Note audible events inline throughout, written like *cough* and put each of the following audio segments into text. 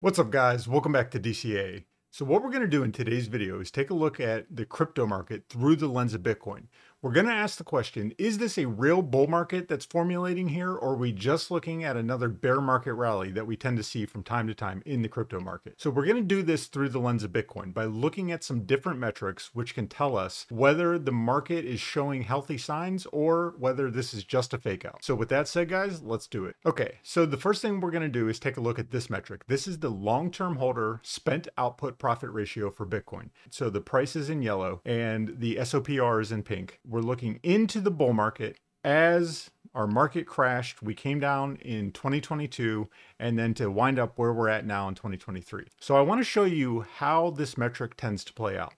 What's up guys? Welcome back to DCA. So what we're going to do in today's video is take a look at the crypto market through the lens of Bitcoin. We're going to ask the question, is this a real bull market that's formulating here, or are we just looking at another bear market rally that we tend to see from time to time in the crypto market? So we're going to do this through the lens of Bitcoin by looking at some different metrics which can tell us whether the market is showing healthy signs or whether this is just a fake out. So with that said, guys, let's do it. Okay, so the first thing we're going to do is take a look at this metric. This is the long-term holder spent output profit ratio for Bitcoin. So the price is in yellow and the SOPR is in pink we're looking into the bull market as our market crashed. We came down in 2022 and then to wind up where we're at now in 2023. So I want to show you how this metric tends to play out.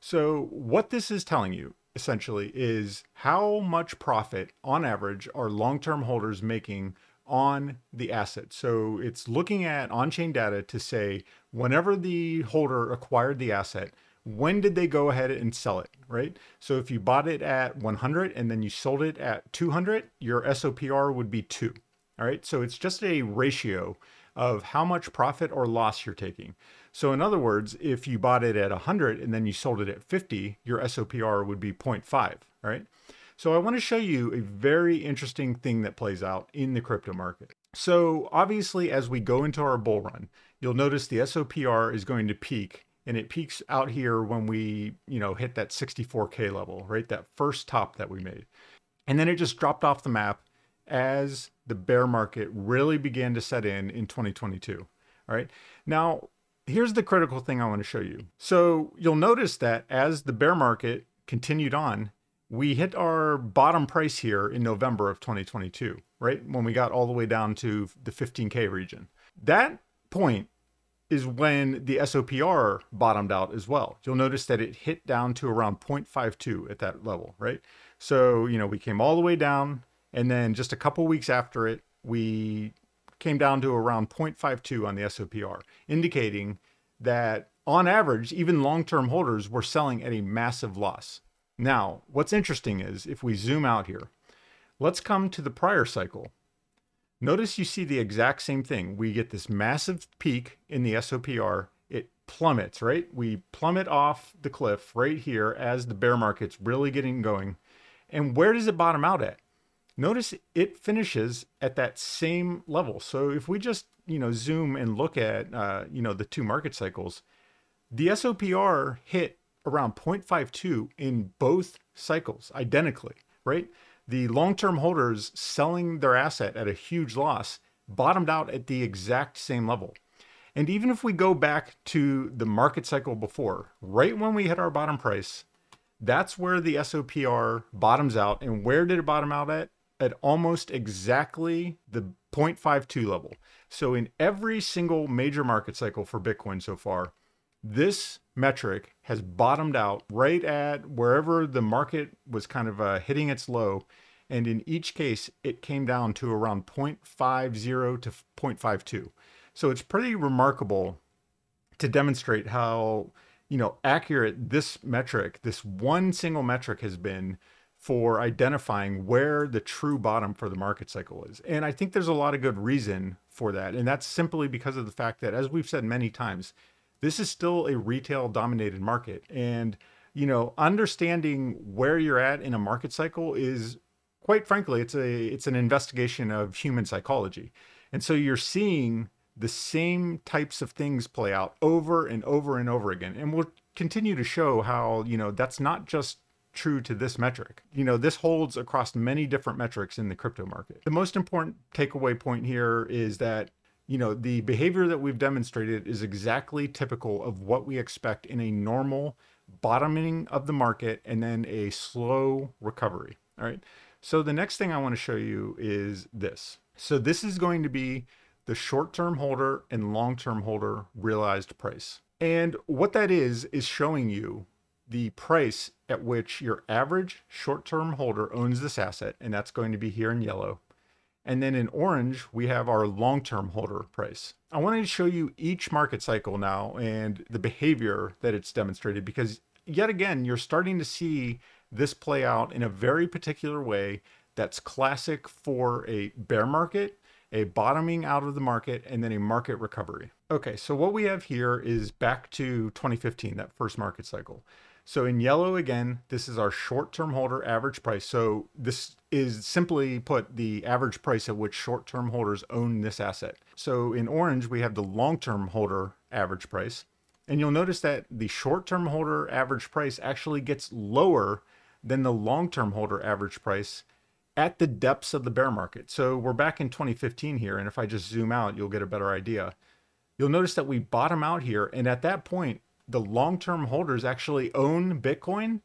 So what this is telling you essentially is how much profit on average are long-term holders making on the asset. So it's looking at on-chain data to say whenever the holder acquired the asset, when did they go ahead and sell it, right? So if you bought it at 100 and then you sold it at 200, your SOPR would be 2. All right? So it's just a ratio of how much profit or loss you're taking. So in other words, if you bought it at 100 and then you sold it at 50, your SOPR would be 0.5, all right? So I want to show you a very interesting thing that plays out in the crypto market. So obviously as we go into our bull run, you'll notice the SOPR is going to peak and it peaks out here when we, you know, hit that 64K level, right? That first top that we made. And then it just dropped off the map as the bear market really began to set in in 2022. All right. Now, here's the critical thing I want to show you. So you'll notice that as the bear market continued on, we hit our bottom price here in November of 2022, right? When we got all the way down to the 15K region. That point is when the SOPR bottomed out as well. You'll notice that it hit down to around 0.52 at that level, right? So, you know, we came all the way down and then just a couple weeks after it, we came down to around 0.52 on the SOPR, indicating that on average, even long-term holders were selling at a massive loss. Now, what's interesting is if we zoom out here, let's come to the prior cycle Notice you see the exact same thing. We get this massive peak in the SOPR. It plummets, right? We plummet off the cliff right here as the bear market's really getting going. And where does it bottom out at? Notice it finishes at that same level. So if we just, you know, zoom and look at, uh, you know, the two market cycles, the SOPR hit around 0.52 in both cycles identically, right? The long-term holders selling their asset at a huge loss bottomed out at the exact same level. And even if we go back to the market cycle before, right when we hit our bottom price, that's where the SOPR bottoms out. And where did it bottom out at? At almost exactly the 0.52 level. So in every single major market cycle for Bitcoin so far, this metric has bottomed out right at wherever the market was kind of uh, hitting its low. And in each case, it came down to around 0.50 to 0.52. So it's pretty remarkable to demonstrate how, you know, accurate this metric, this one single metric has been for identifying where the true bottom for the market cycle is. And I think there's a lot of good reason for that. And that's simply because of the fact that, as we've said many times, this is still a retail dominated market. And, you know, understanding where you're at in a market cycle is quite frankly, it's a it's an investigation of human psychology. And so you're seeing the same types of things play out over and over and over again. And we'll continue to show how, you know, that's not just true to this metric. You know, this holds across many different metrics in the crypto market. The most important takeaway point here is that you know, the behavior that we've demonstrated is exactly typical of what we expect in a normal bottoming of the market and then a slow recovery. All right. So the next thing I want to show you is this. So this is going to be the short-term holder and long-term holder realized price. And what that is, is showing you the price at which your average short-term holder owns this asset, and that's going to be here in yellow. And then in orange, we have our long-term holder price. I wanted to show you each market cycle now and the behavior that it's demonstrated because yet again, you're starting to see this play out in a very particular way that's classic for a bear market a bottoming out of the market, and then a market recovery. Okay, so what we have here is back to 2015, that first market cycle. So in yellow again, this is our short-term holder average price. So this is simply put the average price at which short-term holders own this asset. So in orange, we have the long-term holder average price. And you'll notice that the short-term holder average price actually gets lower than the long-term holder average price at the depths of the bear market. So we're back in 2015 here. And if I just zoom out, you'll get a better idea. You'll notice that we bottom out here. And at that point, the long-term holders actually own Bitcoin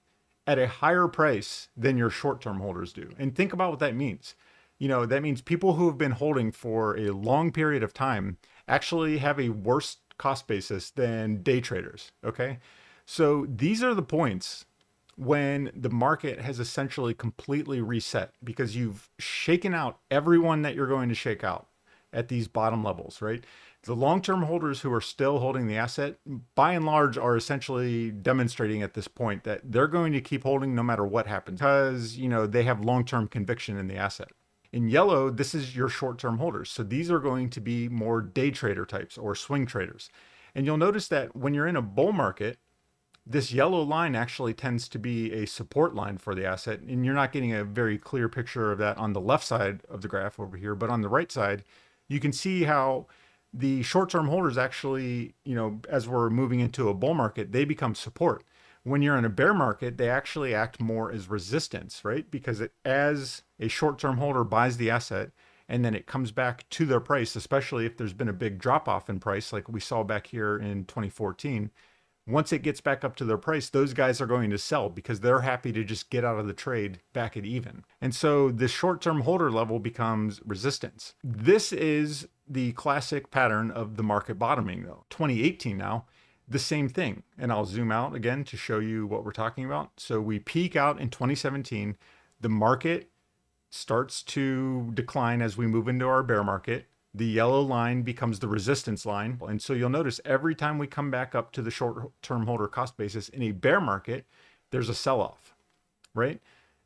at a higher price than your short-term holders do. And think about what that means. You know, that means people who have been holding for a long period of time actually have a worse cost basis than day traders. Okay. So these are the points when the market has essentially completely reset because you've shaken out everyone that you're going to shake out at these bottom levels, right? The long-term holders who are still holding the asset, by and large, are essentially demonstrating at this point that they're going to keep holding no matter what happens because, you know, they have long-term conviction in the asset. In yellow, this is your short-term holders. So these are going to be more day trader types or swing traders. And you'll notice that when you're in a bull market, this yellow line actually tends to be a support line for the asset. And you're not getting a very clear picture of that on the left side of the graph over here. But on the right side, you can see how the short-term holders actually, you know, as we're moving into a bull market, they become support when you're in a bear market, they actually act more as resistance, right? Because it, as a short term holder buys the asset and then it comes back to their price, especially if there's been a big drop off in price, like we saw back here in 2014. Once it gets back up to their price, those guys are going to sell because they're happy to just get out of the trade back at even. And so the short term holder level becomes resistance. This is the classic pattern of the market bottoming, though. 2018 now the same thing. And I'll zoom out again to show you what we're talking about. So we peak out in 2017. The market starts to decline as we move into our bear market. The yellow line becomes the resistance line. And so you'll notice every time we come back up to the short term holder cost basis in a bear market, there's a sell off, right?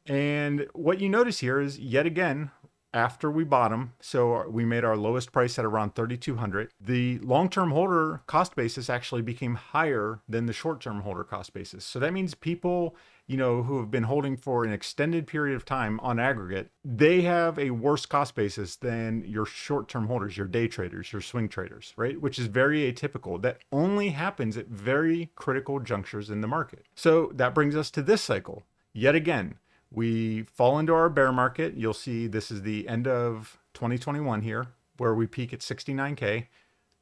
And what you notice here is yet again, after we bottom, so we made our lowest price at around 3200 the long-term holder cost basis actually became higher than the short-term holder cost basis so that means people you know who have been holding for an extended period of time on aggregate they have a worse cost basis than your short-term holders your day traders your swing traders right which is very atypical that only happens at very critical junctures in the market so that brings us to this cycle yet again we fall into our bear market. You'll see this is the end of 2021 here, where we peak at 69K.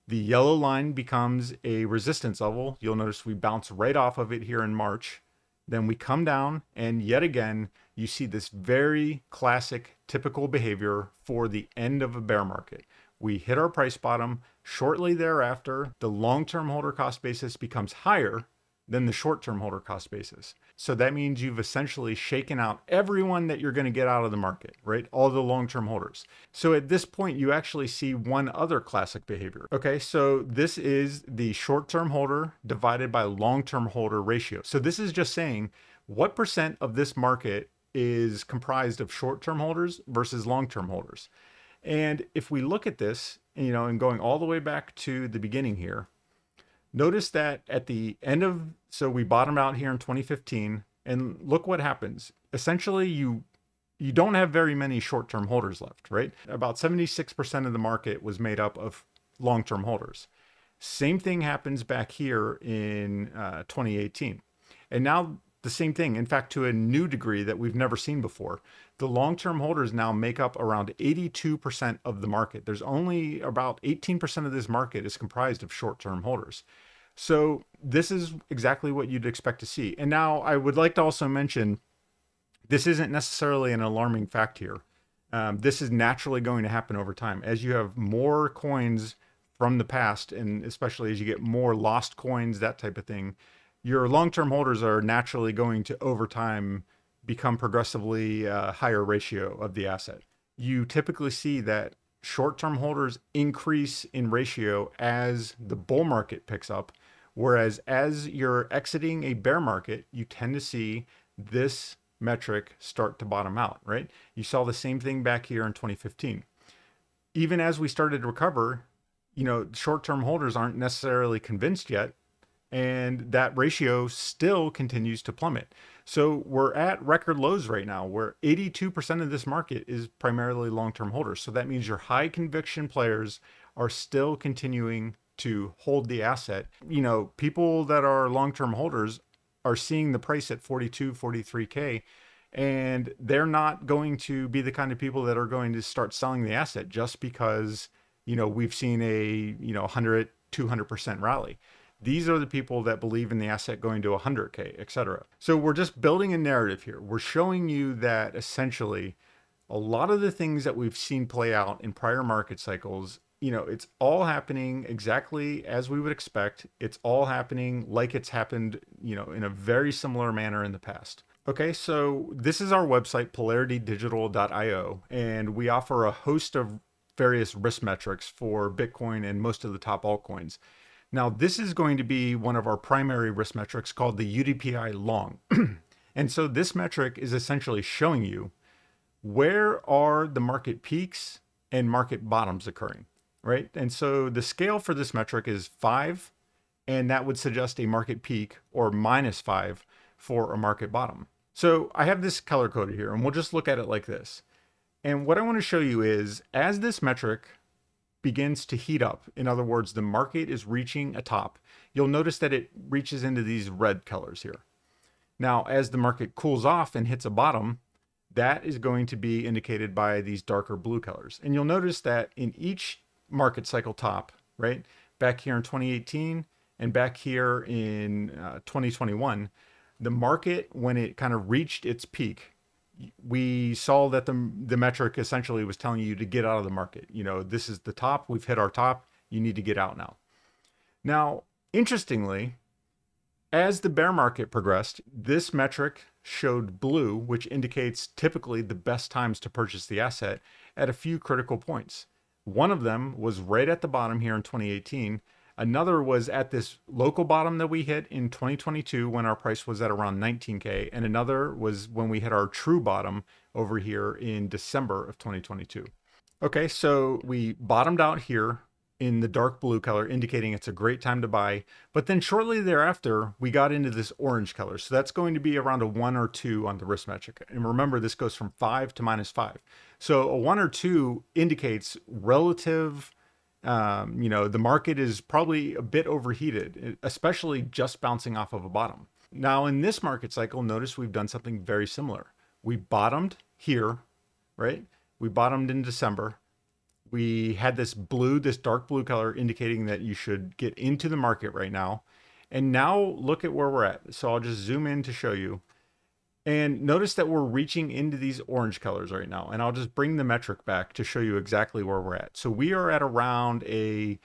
The yellow line becomes a resistance level. You'll notice we bounce right off of it here in March. Then we come down, and yet again, you see this very classic, typical behavior for the end of a bear market. We hit our price bottom. Shortly thereafter, the long term holder cost basis becomes higher than the short term holder cost basis. So that means you've essentially shaken out everyone that you're going to get out of the market, right? All the long term holders. So at this point, you actually see one other classic behavior. Okay, so this is the short term holder divided by long term holder ratio. So this is just saying what percent of this market is comprised of short term holders versus long term holders. And if we look at this, you know, and going all the way back to the beginning here, Notice that at the end of, so we bottomed out here in 2015, and look what happens. Essentially, you you don't have very many short-term holders left, right? About 76% of the market was made up of long-term holders. Same thing happens back here in uh, 2018. And now the same thing, in fact, to a new degree that we've never seen before. The long term holders now make up around 82% of the market. There's only about 18% of this market is comprised of short term holders. So this is exactly what you'd expect to see. And now I would like to also mention this isn't necessarily an alarming fact here. Um, this is naturally going to happen over time. As you have more coins from the past, and especially as you get more lost coins, that type of thing, your long-term holders are naturally going to over time become progressively uh, higher ratio of the asset. You typically see that short-term holders increase in ratio as the bull market picks up, whereas as you're exiting a bear market, you tend to see this metric start to bottom out, right? You saw the same thing back here in 2015. even as we started to recover, you know, short-term holders aren't necessarily convinced yet and that ratio still continues to plummet. So we're at record lows right now where 82% of this market is primarily long-term holders. So that means your high conviction players are still continuing to hold the asset. You know, people that are long-term holders are seeing the price at 42, 43k and they're not going to be the kind of people that are going to start selling the asset just because, you know, we've seen a, you know, 100 200% rally. These are the people that believe in the asset going to 100K, etc. So we're just building a narrative here. We're showing you that essentially a lot of the things that we've seen play out in prior market cycles, you know, it's all happening exactly as we would expect. It's all happening like it's happened, you know, in a very similar manner in the past. Okay, so this is our website, polaritydigital.io, and we offer a host of various risk metrics for Bitcoin and most of the top altcoins. Now, this is going to be one of our primary risk metrics called the UDPI long. *clears throat* and so this metric is essentially showing you where are the market peaks and market bottoms occurring, right? And so the scale for this metric is five, and that would suggest a market peak or minus five for a market bottom. So I have this color coded here, and we'll just look at it like this. And what I want to show you is as this metric begins to heat up, in other words, the market is reaching a top, you'll notice that it reaches into these red colors here. Now, as the market cools off and hits a bottom, that is going to be indicated by these darker blue colors. And you'll notice that in each market cycle top, right, back here in 2018 and back here in uh, 2021, the market, when it kind of reached its peak, we saw that the the metric essentially was telling you to get out of the market. You know, this is the top. We've hit our top. You need to get out now. Now, interestingly, as the bear market progressed, this metric showed blue, which indicates typically the best times to purchase the asset at a few critical points. One of them was right at the bottom here in 2018 Another was at this local bottom that we hit in 2022 when our price was at around 19K. And another was when we hit our true bottom over here in December of 2022. Okay, so we bottomed out here in the dark blue color, indicating it's a great time to buy. But then shortly thereafter, we got into this orange color. So that's going to be around a one or two on the risk metric. And remember, this goes from five to minus five. So a one or two indicates relative um, you know, the market is probably a bit overheated, especially just bouncing off of a bottom. Now, in this market cycle, notice we've done something very similar. We bottomed here, right? We bottomed in December. We had this blue, this dark blue color indicating that you should get into the market right now. And now look at where we're at. So I'll just zoom in to show you. And notice that we're reaching into these orange colors right now. And I'll just bring the metric back to show you exactly where we're at. So we are at around a,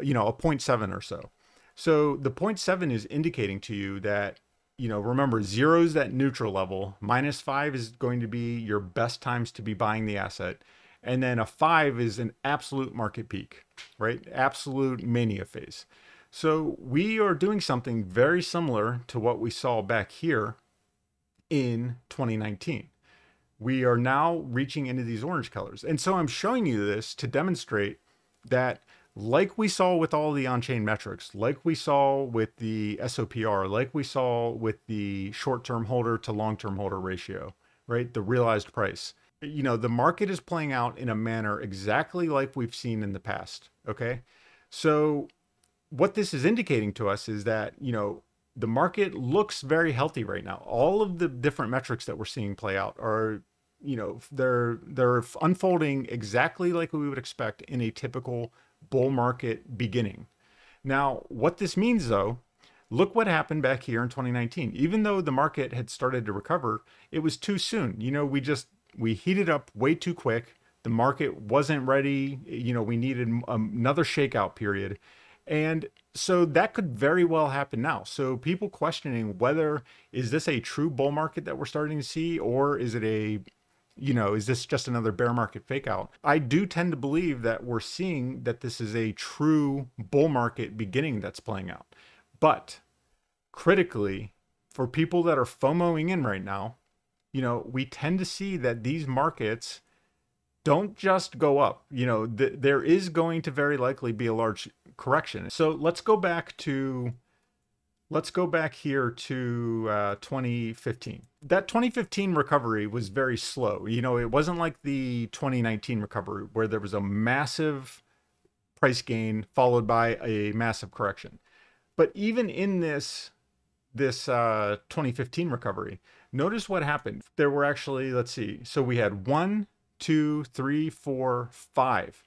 you know, a 0.7 or so. So the 0.7 is indicating to you that, you know, remember zero is that neutral level. Minus five is going to be your best times to be buying the asset. And then a five is an absolute market peak, right? Absolute mania phase. So we are doing something very similar to what we saw back here in 2019. We are now reaching into these orange colors. And so I'm showing you this to demonstrate that like we saw with all the on-chain metrics, like we saw with the SOPR, like we saw with the short-term holder to long-term holder ratio, right? The realized price. You know, the market is playing out in a manner exactly like we've seen in the past, okay? So what this is indicating to us is that, you know, the market looks very healthy right now. All of the different metrics that we're seeing play out are, you know, they're they're unfolding exactly like we would expect in a typical bull market beginning. Now, what this means though, look what happened back here in 2019. Even though the market had started to recover, it was too soon. You know, we just we heated up way too quick. The market wasn't ready. You know, we needed another shakeout period. And so that could very well happen now. So people questioning whether is this a true bull market that we're starting to see or is it a you know, is this just another bear market fake out? I do tend to believe that we're seeing that this is a true bull market beginning that's playing out. But critically, for people that are FOMOing in right now, you know, we tend to see that these markets don't just go up. You know, th- there is going to very likely be a large correction. So let's go back to let's go back here to uh, 2015. That 2015 recovery was very slow. You know, it wasn't like the 2019 recovery where there was a massive price gain followed by a massive correction. But even in this this uh, 2015 recovery, notice what happened. There were actually, let's see, so we had one, two, three, four, five.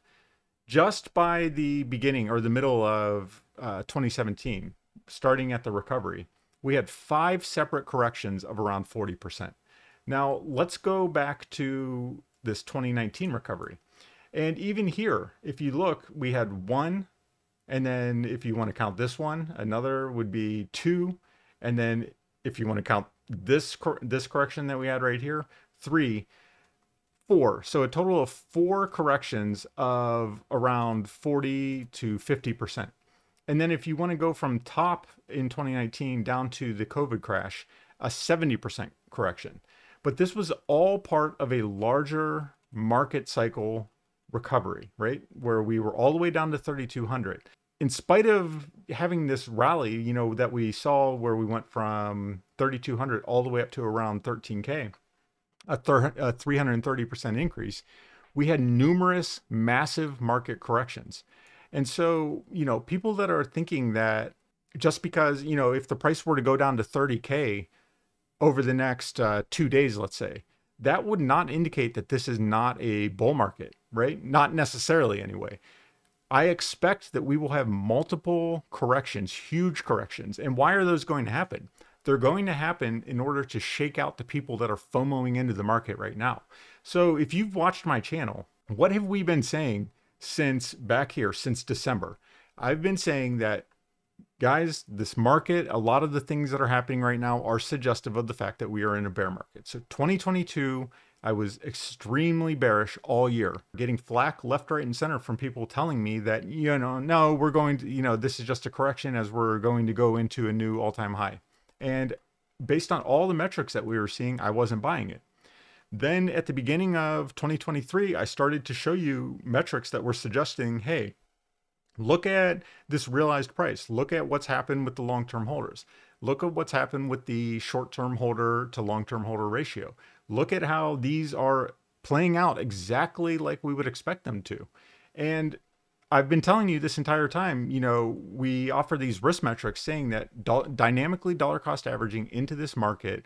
Just by the beginning or the middle of uh, 2017, starting at the recovery, we had five separate corrections of around 40%. Now, let's go back to this 2019 recovery. And even here, if you look, we had one, and then if you want to count this one, another would be two, and then if you want to count this this correction that we had right here, three, four. So a total of four corrections of around 40 to 50%. And then if you want to go from top in 2019 down to the COVID crash, a 70% correction. But this was all part of a larger market cycle recovery, right? Where we were all the way down to 3,200. In spite of having this rally, you know, that we saw where we went from 3,200 all the way up to around 13K, a, thir- a 330% increase, we had numerous massive market corrections. And so, you know, people that are thinking that just because, you know, if the price were to go down to 30K over the next uh, two days, let's say, that would not indicate that this is not a bull market, right? Not necessarily, anyway. I expect that we will have multiple corrections, huge corrections. And why are those going to happen? They're going to happen in order to shake out the people that are FOMOing into the market right now. So if you've watched my channel, what have we been saying since back here, since December? I've been saying that guys, this market, a lot of the things that are happening right now are suggestive of the fact that we are in a bear market. So 2022, I was extremely bearish all year, getting flack left, right, and center from people telling me that, you know, no, we're going to, you know, this is just a correction as we're going to go into a new all time high. And based on all the metrics that we were seeing, I wasn't buying it. Then at the beginning of 2023, I started to show you metrics that were suggesting, hey, Look at this realized price. Look at what's happened with the long term holders. Look at what's happened with the short term holder to long term holder ratio. Look at how these are playing out exactly like we would expect them to. And I've been telling you this entire time, you know, we offer these risk metrics saying that do- dynamically dollar cost averaging into this market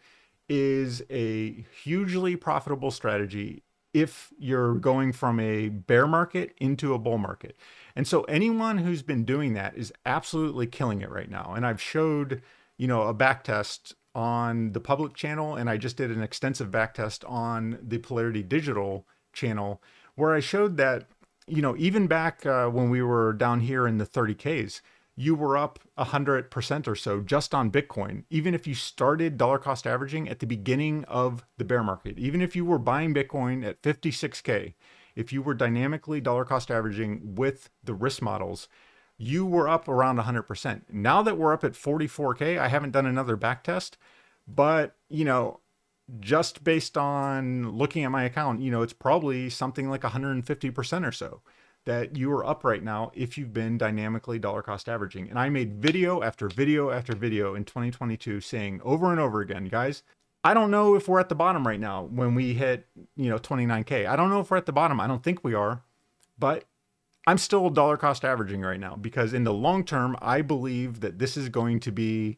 is a hugely profitable strategy if you're going from a bear market into a bull market. And so anyone who's been doing that is absolutely killing it right now. And I've showed, you know, a back test on the public channel and I just did an extensive back test on the Polarity Digital channel where I showed that, you know, even back uh, when we were down here in the 30Ks, you were up 100% or so just on Bitcoin, even if you started dollar cost averaging at the beginning of the bear market, even if you were buying Bitcoin at 56K, if you were dynamically dollar cost averaging with the risk models, you were up around 100%. Now that we're up at 44K, I haven't done another back test, but you know, just based on looking at my account, you know, it's probably something like 150% or so that you are up right now if you've been dynamically dollar cost averaging. And I made video after video after video in 2022 saying over and over again, guys, I don't know if we're at the bottom right now when we hit, you know, 29K. I don't know if we're at the bottom. I don't think we are, but I'm still dollar cost averaging right now because in the long term, I believe that this is going to be,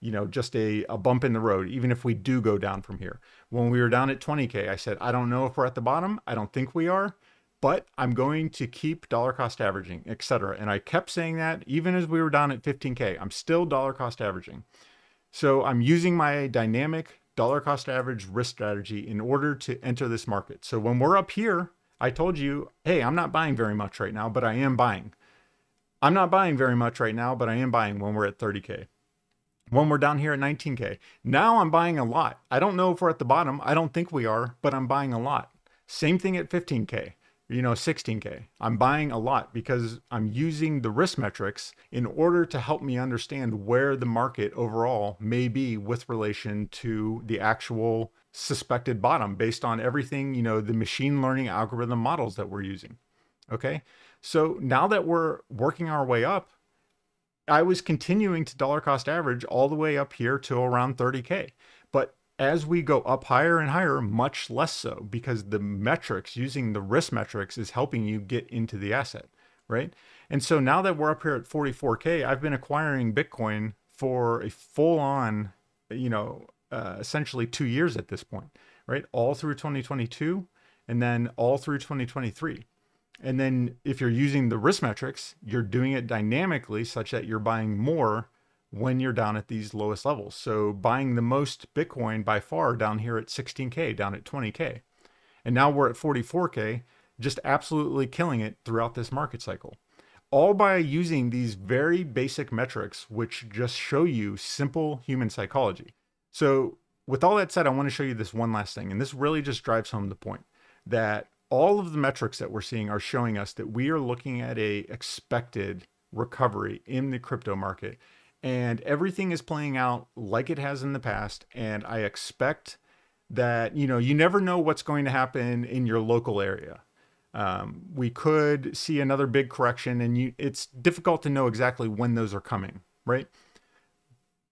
you know, just a, a bump in the road, even if we do go down from here. When we were down at 20K, I said, I don't know if we're at the bottom. I don't think we are but I'm going to keep dollar cost averaging, etc. And I kept saying that even as we were down at 15K, I'm still dollar cost averaging. So I'm using my dynamic dollar cost average risk strategy in order to enter this market. So when we're up here, I told you, hey, I'm not buying very much right now, but I am buying. I'm not buying very much right now, but I am buying when we're at 30K. When we're down here at 19K. Now I'm buying a lot. I don't know if we're at the bottom. I don't think we are, but I'm buying a lot. Same thing at 15K you know 16k i'm buying a lot because i'm using the risk metrics in order to help me understand where the market overall may be with relation to the actual suspected bottom based on everything, you know, the machine learning algorithm models that we're using. Okay. So now that we're working our way up, I was continuing to dollar cost average all the way up here to around 30K. But as we go up higher and higher, much less so because the metrics using the risk metrics is helping you get into the asset, right? And so now that we're up here at 44K, I've been acquiring Bitcoin for a full on, you know, uh, essentially two years at this point, right? All through 2022 and then all through 2023. And then if you're using the risk metrics, you're doing it dynamically such that you're buying more when you're down at these lowest levels. So buying the most Bitcoin by far down here at 16K, down at 20K. And now we're at 44K, just absolutely killing it throughout this market cycle. All by using these very basic metrics, which just show you simple human psychology. So with all that said, I want to show you this one last thing. And this really just drives home the point that all of the metrics that we're seeing are showing us that we are looking at a expected recovery in the crypto market and everything is playing out like it has in the past and i expect that you know you never know what's going to happen in your local area. Um, we could see another big correction and you it's difficult to know exactly when those are coming right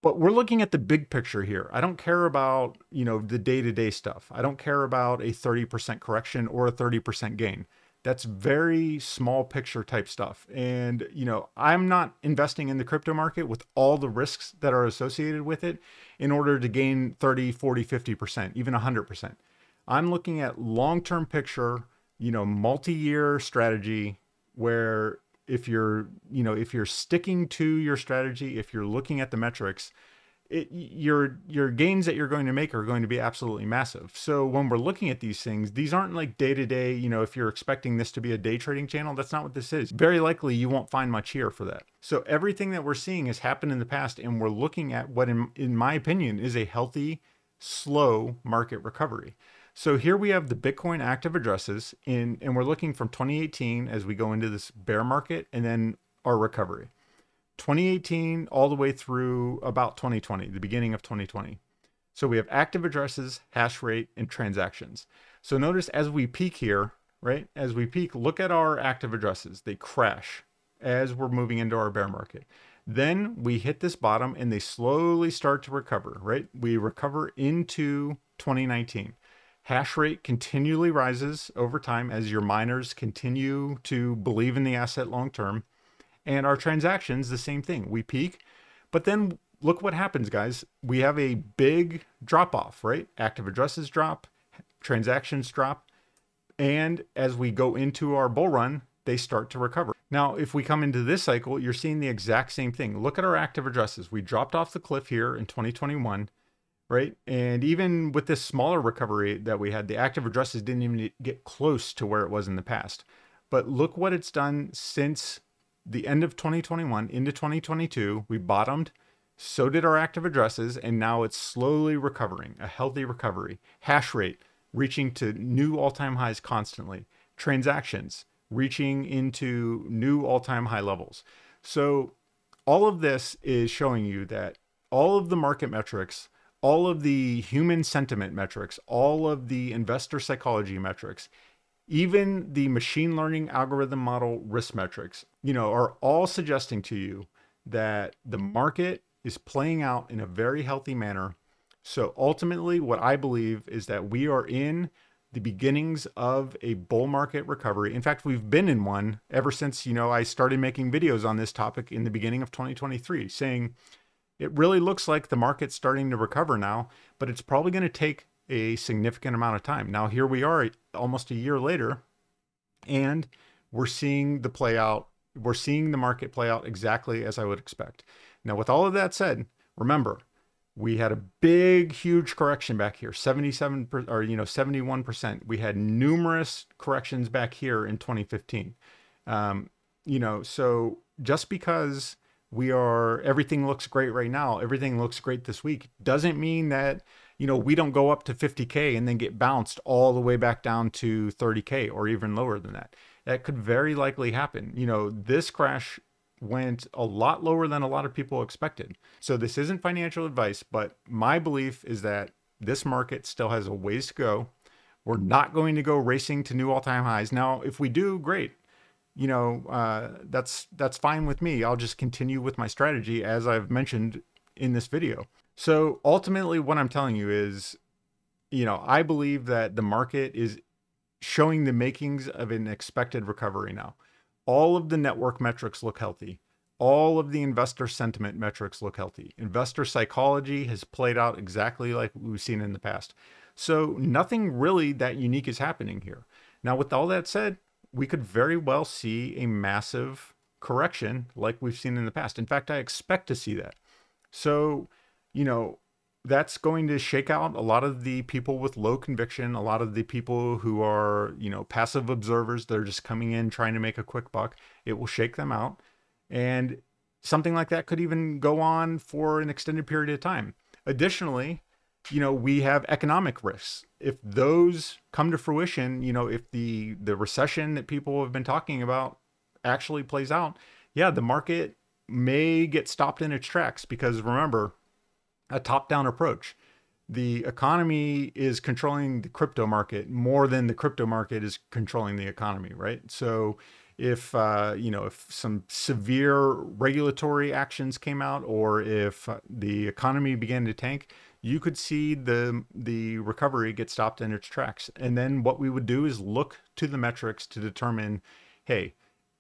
but we're looking at the big picture here. I don't care about, you know, the day-to-day stuff. I don't care about a 30% correction or a 30% gain. That's very small picture type stuff. And, you know, I'm not investing in the crypto market with all the risks that are associated with it in order to gain 30, 40, 50%, even 100%. I'm looking at long-term picture, you know, multi-year strategy where if you're you know if you're sticking to your strategy if you're looking at the metrics it, your your gains that you're going to make are going to be absolutely massive. So when we're looking at these things, these aren't like day to day. You know, if you're expecting this to be a day trading channel, that's not what this is. Very likely, you won't find much here for that. So everything that we're seeing has happened in the past, and we're looking at what, in, in my opinion, is a healthy, slow market recovery. So here we have the Bitcoin active addresses in, and we're looking from 2018 as we go into this bear market and then our recovery. 2018 all the way through about 2020, the beginning of 2020. So we have active addresses, hash rate, and transactions. So notice as we peak here, right? As we peak, look at our active addresses. They crash as we're moving into our bear market. Then we hit this bottom and they slowly start to recover, right? We recover into 2019. Hash rate continually rises over time as your miners continue to believe in the asset long term. And our transactions, the same thing. We peak, but then look what happens, guys. We have a big drop off, right? Active addresses drop, transactions drop. And as we go into our bull run, they start to recover. Now, if we come into this cycle, you're seeing the exact same thing. Look at our active addresses. We dropped off the cliff here in 2021 right? And even with this smaller recovery that we had, the active addresses didn't even get close to where it was in the past. But look what it's done since the end of 2021 into 2022. We bottomed, so did our active addresses, and now it's slowly recovering, a healthy recovery. Hash rate reaching to new all time highs constantly, transactions reaching into new all time high levels. So, all of this is showing you that all of the market metrics all of the human sentiment metrics, all of the investor psychology metrics, even the machine learning algorithm model risk metrics, you know, are all suggesting to you that the market is playing out in a very healthy manner. So ultimately, what I believe is that we are in the beginnings of a bull market recovery. In fact, we've been in one ever since, you know, I started making videos on this topic in the beginning of 2023 saying it really looks like the market's starting to recover now, but it's probably going to take a significant amount of time. Now, here we are almost a year later, and we're seeing the play out. We're seeing the market play out exactly as I would expect. Now, with all of that said, remember, we had a big, huge correction back here, 77 or you know 71%. We had numerous corrections back here in 2015. Um, you know, so just because we are everything looks great right now everything looks great this week doesn't mean that you know we don't go up to 50k and then get bounced all the way back down to 30k or even lower than that that could very likely happen you know this crash went a lot lower than a lot of people expected so this isn't financial advice but my belief is that this market still has a ways to go. We're not going to go racing to new all-time highs. Now, if we do, great. You know, uh, that's that's fine with me. I'll just continue with my strategy as I've mentioned in this video. So ultimately, what I'm telling you is, you know, I believe that the market is showing the makings of an expected recovery now. All of the network metrics look healthy. All of the investor sentiment metrics look healthy. Investor psychology has played out exactly like we've seen in the past. So nothing really that unique is happening here. Now, with all that said, we could very well see a massive correction like we've seen in the past. In fact, I expect to see that. So, you know, that's going to shake out a lot of the people with low conviction, a lot of the people who are, you know, passive observers. They're just coming in trying to make a quick buck. It will shake them out. And something like that could even go on for an extended period of time. Additionally, you know, we have economic risks. If those come to fruition, you know, if the the recession that people have been talking about actually plays out, yeah, the market may get stopped in its tracks because remember, a top-down approach. The economy is controlling the crypto market more than the crypto market is controlling the economy, right? So if uh, you know if some severe regulatory actions came out or if uh, the economy began to tank you could see the the recovery get stopped in its tracks and then what we would do is look to the metrics to determine hey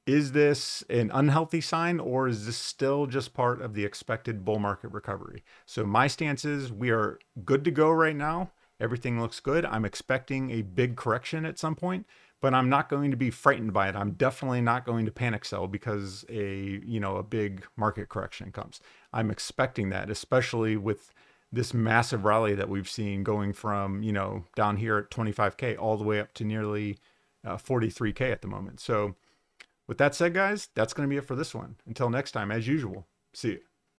is this an unhealthy sign or is this still just part of the expected bull market recovery so my stance is we are good to go right now everything looks good i'm expecting a big correction at some point but I'm not going to be frightened by it. I'm definitely not going to panic sell because a, you know, a big market correction comes. I'm expecting that, especially with this massive rally that we've seen going from, you know, down here at 25K all the way up to nearly uh, 43K at the moment. So with that said, guys, that's going to be it for this one. Until next time, as usual, see you.